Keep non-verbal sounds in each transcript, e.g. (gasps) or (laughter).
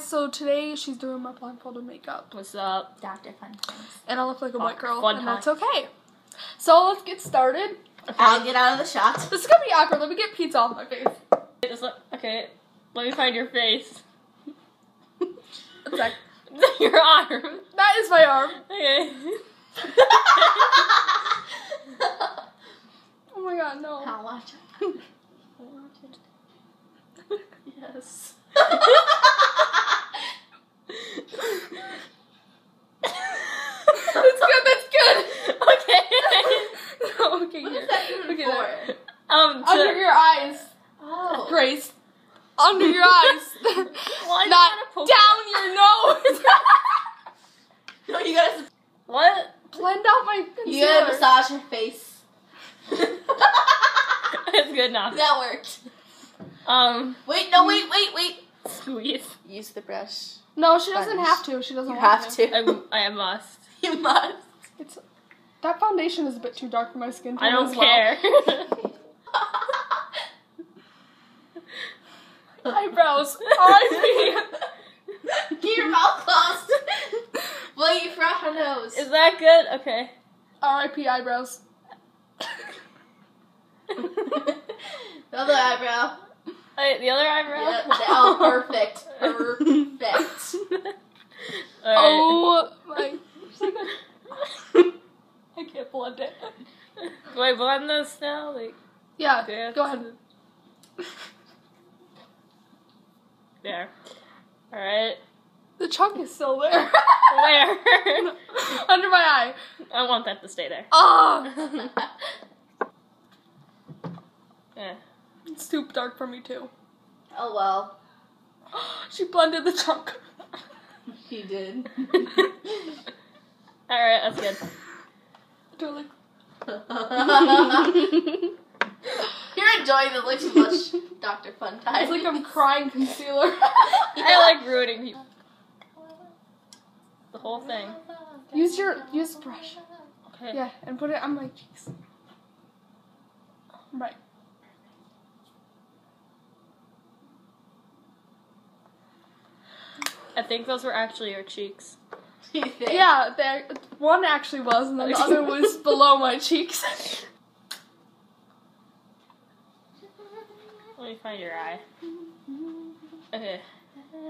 So today she's doing my blindfolded makeup, What's up? Dr. Fun Times. and I look like a white girl, fun and that's okay. So let's get started. I'll get out of the shot. This is gonna be awkward. Let me get pizza off my face. Okay, let me find your face. Sec. (laughs) your arm. That is my arm. Okay. (laughs) Oh my god, no. I'll watch it. (laughs) I'll watch it. Yes. That's good. That's good. okay. okay, here. that even Okay, for? there. Um, to, Under your eyes, Oh. Grace. Under your eyes. (laughs) Why do you Not wanna poke down your nose. (laughs) No, you gotta, What? Blend out my you gotta massage her face. (laughs) it's good now. that worked. Um, Wait, no, wait, wait, wait. squeeze. Use the brush. No, she doesn't have to. She doesn't You want have to. to. I, I must. You must. It's that foundation is a bit too dark for my skin tone I don't as well. Care. Eyebrows. R.I.P. (laughs) Keep your mouth closed. Wait for her nose. Is that good? Okay. R.I.P. eyebrows. (laughs) the other eyebrow. Wait, the other eyebrow? Yeah, oh, (laughs) perfect. Perfect. Alright. Oh my. I can't blend it. Do I blend this now? Like, Yeah, Yeah. go ahead. there. Alright. The chunk is still there. Where? (laughs) Under my eye. I want that to stay there. Ah, Yeah. (laughs) it's too dark for me too. oh well. (gasps) She blended the chunk. she did. (laughs) Alright, that's good. Do it like- You're enjoying the way too much, (laughs) Dr. Fun Time. It's like I'm crying concealer. (laughs) (laughs) I like ruining people. The whole thing. use your use the brush. Okay. Yeah, and put it on my cheeks. Right. I think those were actually your cheeks. Yeah, there. One actually was, and then the other was below my cheeks. Let me find your eye. Okay.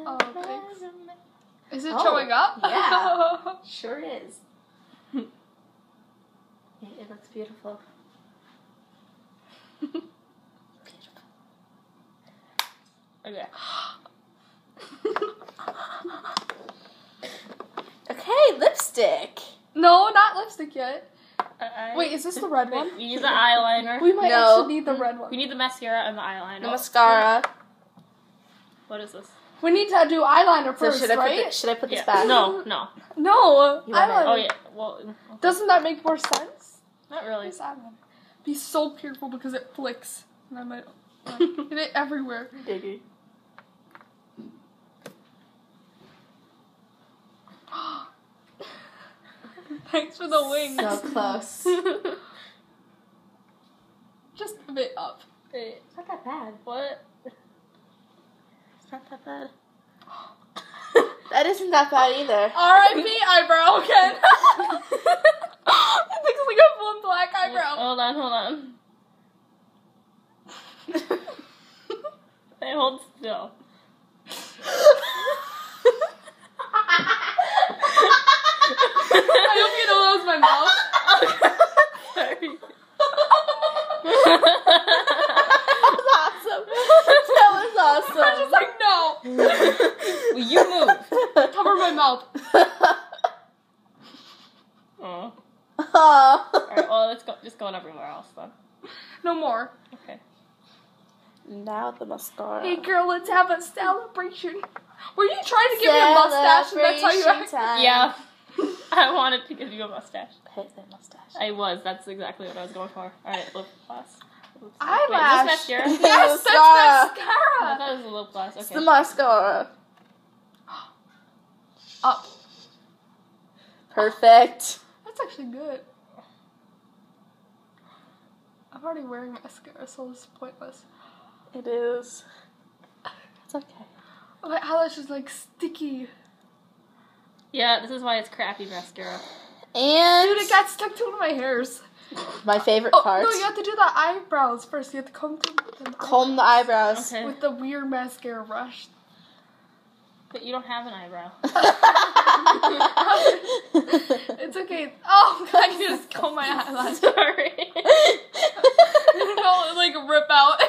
Oh, thanks. Is it Oh, showing up? yeah. (laughs) Sure is. it, it looks beautiful. Okay. (laughs) Okay, lipstick. no, not lipstick yet. I- I- Wait, is this the red (laughs) one? We need the eyeliner. We might No. actually need the red one. We need the mascara and the eyeliner. The mascara. What is this? We need to do eyeliner So first, should I put right? the, should I put this Yeah. back? No, (laughs) no. no, You want it? eyeliner. Oh yeah. Well, okay. Doesn't that make more sense? not really. Where's eyeliner? Be so careful because it flicks. And I might (laughs) get it everywhere. Diggy. Thanks for the wings. So close. (laughs) Just a bit up. Wait, It's not that bad. what? It's not that bad. (gasps) that isn't that bad either. R.I.P. eyebrow again. (laughs) (laughs) it looks like a full black eyebrow. Hold on, hold on. Hey, hold still. I hope you know that was my mouth. Sorry. that was awesome. I'm just like, no. Will you move? Cover my mouth. Oh. Oh. Alright, well, let's go. Just going everywhere else then. No more. Okay. Now the mascara. Hey girl, let's have a celebration. Were you trying to give me a mustache and that's how you Celebration act? time. Yeah. I wanted to give you a mustache. Hit the mustache. I was. That's exactly what I was going for. Alright, lip gloss. Lip- Eyelash. Wait, is this mascara? Yes, that's Mascara. I mascara. thought it was a lip gloss. It's the mascara. Up. Oh. (gasps) Perfect. That's actually good. I'm already wearing mascara, so it's pointless. It is. (laughs) It's okay. My eyelash is like sticky. Yeah, this is why it's crappy mascara. And Dude, it got stuck to one of my hairs. my favorite Oh part. no, you have to do the eyebrows first. You have to comb through them Comb the eyebrows. Okay. with the weird mascara brush. But you don't have an eyebrow. (laughs) It's okay. Oh, (laughs) I can just comb my eyelash. (laughs) Sorry. It'll like rip out.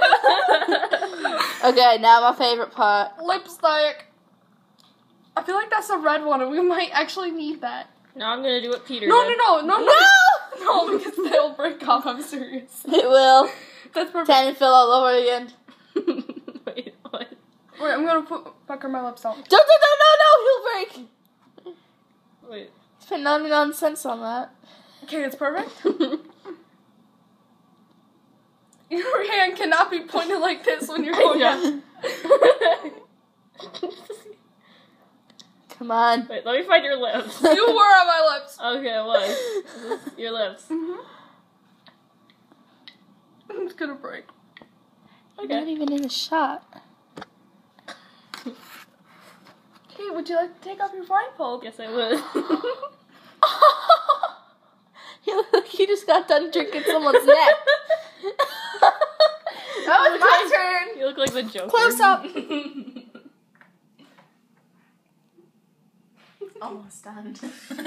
okay, now my favorite part. Lipstick. I feel like that's a red one, and we might actually need that. now I'm gonna do what Peter No, did. no, no, no, No! no, (laughs) no, because they'll break off. I'm serious. (laughs) It will. That's perfect. Tan and fill all over again. (laughs) Wait, what? Wait, I'm gonna put pucker my lips out. Don't, don't, no, no, no, he'll break. Wait. Spent 99 cents on that. Okay, it's perfect. Your hand cannot be pointed like this when you're going down. Come on. Wait, let me find your lips. (laughs) You were on my lips. Okay, it was. (laughs) Your lips. Mm-hmm. It's gonna break. Not even in the shot. Hey, would you like to take off your blindfold? Yes, I would. (laughs) you look, you just got done drinking someone's neck. That was my turn. You look like the Joker. Close up. Almost done. (laughs)